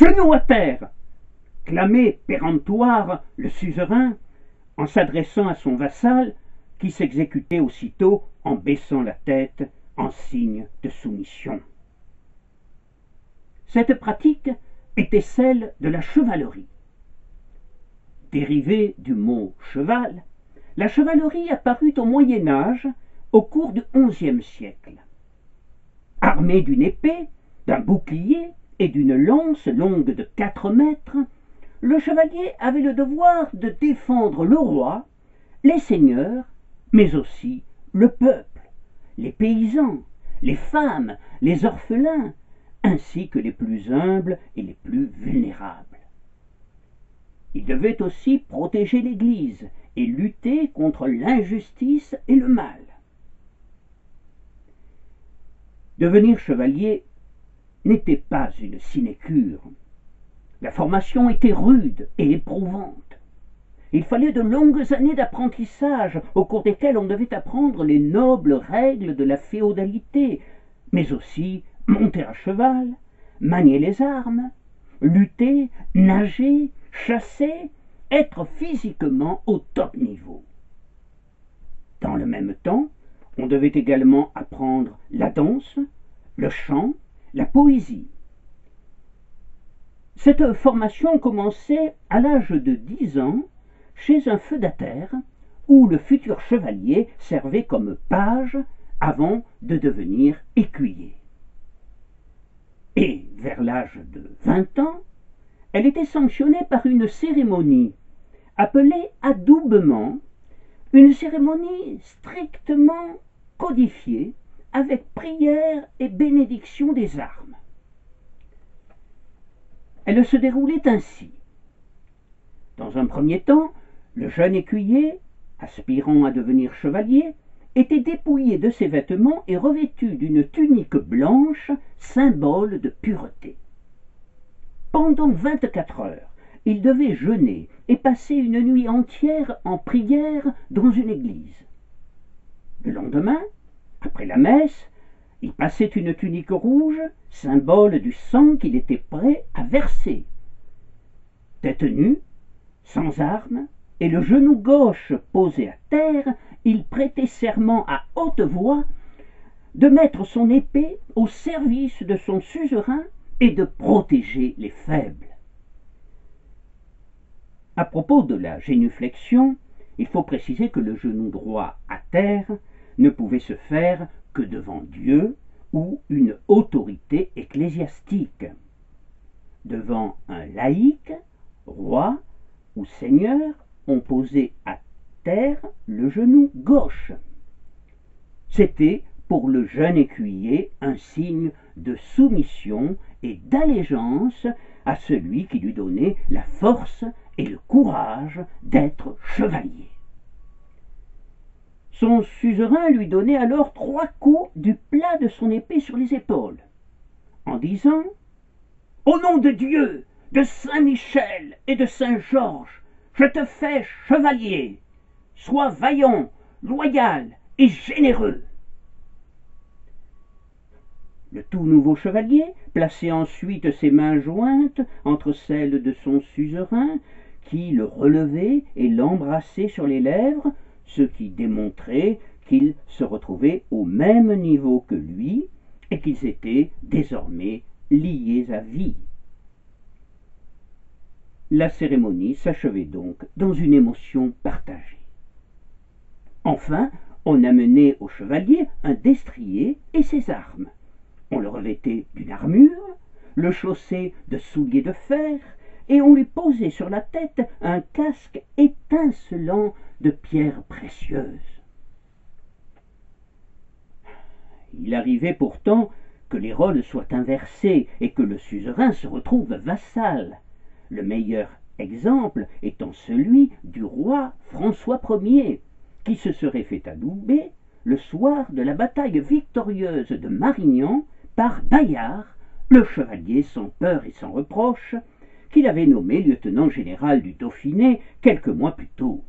Genoux à terre clamait péremptoire le suzerain en s'adressant à son vassal qui s'exécutait aussitôt en baissant la tête en signe de soumission. Cette pratique était celle de la chevalerie. Dérivée du mot cheval, la chevalerie apparut au Moyen Âge au cours du XIe siècle. Armé d'une épée, d'un bouclier et d'une lance longue de quatre mètres, le chevalier avait le devoir de défendre le roi, les seigneurs, mais aussi le peuple, les paysans, les femmes, les orphelins, ainsi que les plus humbles et les plus vulnérables. Il devait aussi protéger l'Église et lutter contre l'injustice et le mal. Devenir chevalier n'était pas une sinécure. La formation était rude et éprouvante. Il fallait de longues années d'apprentissage au cours desquelles on devait apprendre les nobles règles de la féodalité, mais aussi monter à cheval, manier les armes, lutter, nager, chasser, être physiquement au top niveau. Dans le même temps, on devait également apprendre la danse, le chant, la poésie. Cette formation commençait à l'âge de dix ans chez un feudataire où le futur chevalier servait comme page avant de devenir écuyer. Et vers l'âge de vingt ans, elle était sanctionnée par une cérémonie appelée adoubement, une cérémonie strictement codifiée avec prière et bénédiction des armes. Elle se déroulait ainsi. Dans un premier temps, le jeune écuyer, aspirant à devenir chevalier, était dépouillé de ses vêtements et revêtu d'une tunique blanche, symbole de pureté. Pendant vingt-quatre heures, il devait jeûner et passer une nuit entière en prière dans une église. Le lendemain, après la messe, il passait une tunique rouge, symbole du sang qu'il était prêt à verser. Tête nue, sans armes, et le genou gauche posé à terre, il prêtait serment à haute voix de mettre son épée au service de son suzerain et de protéger les faibles. À propos de la génuflexion, il faut préciser que le genou droit à terre ne pouvait se faire que devant Dieu ou une autorité ecclésiastique. Devant un laïc, roi ou seigneur, on posait à terre le genou gauche. C'était pour le jeune écuyer un signe de soumission et d'allégeance à celui qui lui donnait la force et le courage d'être chevalier. Son suzerain lui donnait alors trois coups du plat de son épée sur les épaules, en disant Au nom de Dieu, de Saint Michel et de Saint Georges, je te fais chevalier. Sois vaillant, loyal et généreux. Le tout nouveau chevalier plaçait ensuite ses mains jointes entre celles de son suzerain, qui le relevait et l'embrassait sur les lèvres, ce qui démontrait qu'ils se retrouvaient au même niveau que lui et qu'ils étaient désormais liés à vie. La cérémonie s'achevait donc dans une émotion partagée. Enfin, on amenait au chevalier un destrier et ses armes. On le revêtait d'une armure, le chaussait de souliers de fer, et on lui posait sur la tête un casque étincelant de pierres précieuses. Il arrivait pourtant que les rôles soient inversés et que le suzerain se retrouve vassal, le meilleur exemple étant celui du roi François Ier, qui se serait fait adouber le soir de la bataille victorieuse de Marignan par Bayard, le chevalier sans peur et sans reproche, qu'il avait nommé lieutenant général du Dauphiné quelques mois plus tôt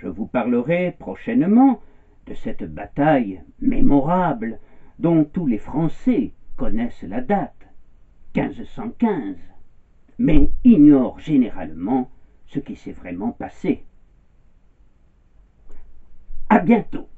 je vous parlerai prochainement de cette bataille mémorable dont tous les Français connaissent la date, 1515, mais ignorent généralement ce qui s'est vraiment passé. À bientôt